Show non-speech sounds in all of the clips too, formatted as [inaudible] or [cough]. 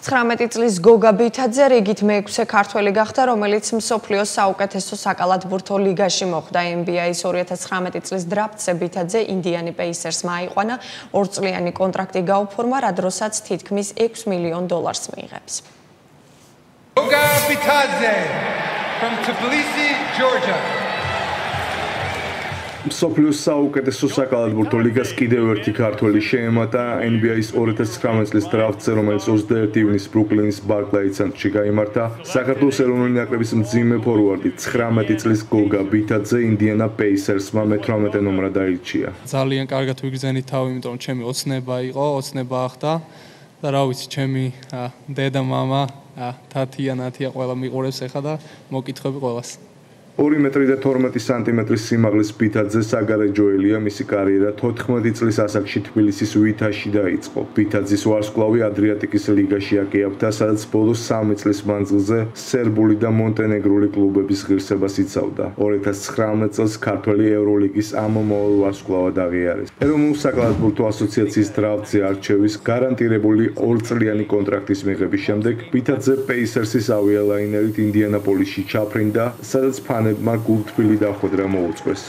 19 წლის გოგა ბითაძე რიგით მეექვსე ქართველი გახდა, რომელიც მსოფლიოს საუკეთესო საკალათბურთო ლიგაში მოხვდა NBA-ის 2019 წლის დრაფტზე ბითაძე ინდიანი პეისერსმა აიყვანა, ორწლიანი კონტრაქტი გაუფორმა, რა დროსაც თითქმის 6 მილიონ დოლარს მიიღებს. გოგა ბითაძე from Tbilisi, Georgia. სოფლიოს საუკეთესო საკალათბურთო ლიგას კიდევ ერთი ქართველი შეემატა NBA-ის 2019 წლის დრაფტზე, რომელიც 21 ივნისს ბრუკლინის ბარკლაი ცენტრში გამართა. საქართველოს ეროვნული ნაკრების მძიმე ფორვარდი 19 წლის გოგა ბითაძე ინდიანა პეისერსმა მე-18 ნომრად აირჩია. ძალიან კარგად ვიგზენით თავი, იმიტომ რომ ჩემი ოცნება იყო, ოცნება ახდა და რა ვიცი, ჩემი დედა, мама, თათია, ნათია ყველა მიყურებს ახლა და მოკითხები ყველას. 2 მეტრი და 12 სანტიმეტრის სიმაღლის ბითაძე საგარეჯოელია მისი კარიერა 14 წლის ასაკში თბილისის ვითაში დაიწყო. ბითაძის ვარსკვლავი ადრიატიკის ლიგაში აკიაფთა, სადაც ბოლოს 3 წლის მანძილზე სერბული და მონტენეგრული კლუბების ღირსებას იცავდა. 2019 წელს ქართველი ევროლიგის ამომავალ ვარსკვლავად აღიარეს. ეროვნულ საკალათბურთო ასოციაციის დრაფტზე არჩევის გარანტირებული 2 წლიანი კონტრაქტის მიღების შემდეგ ბითაძე პეისერსის ავიალაინერით ინდიანაპოლისში ჩაფრინდა, სადაც ფან ფანებმა გულთბილი დახვედრა მოუწყვეს.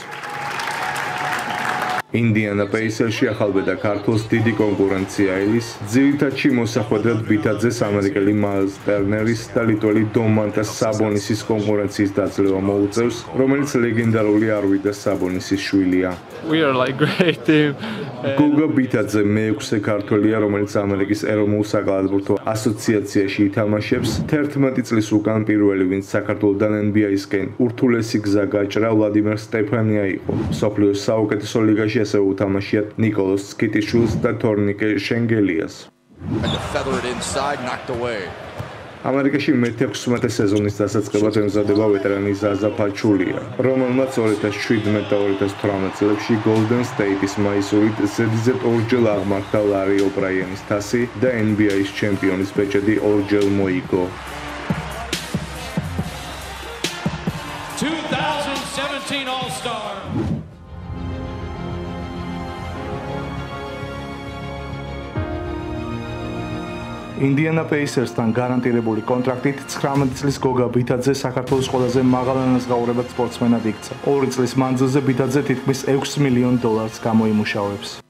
ინდიანა პეისერსში ახალბედა ქართულს დიდი კონკურენცია ელის. ძირითადში მოსახვედრად ბითაძეს ამერიკელი მაილს ტერნერის და ლიტველი დომანტას საბონისის კონკურენციის დაძლევა მოუწევს, რომელიც ლეგენდარული არვიდა საბონისის შვილია. We are like [laughs] great team. გუგა ბითაძე მეექვსე ქართველია, რომელიც ამერიკის ეროვნულ საკალათბურთო ასოციაციაში ითამაშებს. 11 წლის უკან პირველი, ვინც საქართველოსთან NBA-ისკენ ურთულესი გზა გაჭრა, ვლადიმერ სტეფანია იყო. სოფლიოს საუკეთესო ლიგაში ასევე უთამაშია ნიკოლოს სკიტიშვილს და თორნიკე შენგელიას. ამერიკაში მე-16 სეზონის დასაწყებად ემზადება ვეტერანი ზაზა ფაჩულია, რომელმაც 2017 და 2018 წლებში Golden State-ის მაისურით ზედიზედ ორჯერ აღმართა ლარი ობრაიანის თასი და NBA-ის ჩემპიონის ბეჭედი ორჯერ მოიგო. 2017 All-Star ინდიანა პეისერსთან გარანტირებული კონტრაქტით 19 წლის გოგა ბითაძე საქართველოს ყველაზე მაღალანაზღაურებად სპორტსმენად იქცა. 2 წლის მანძილზე ბითაძე თითქმის 6 მილიონ დოლარს გამოიმუშავებს.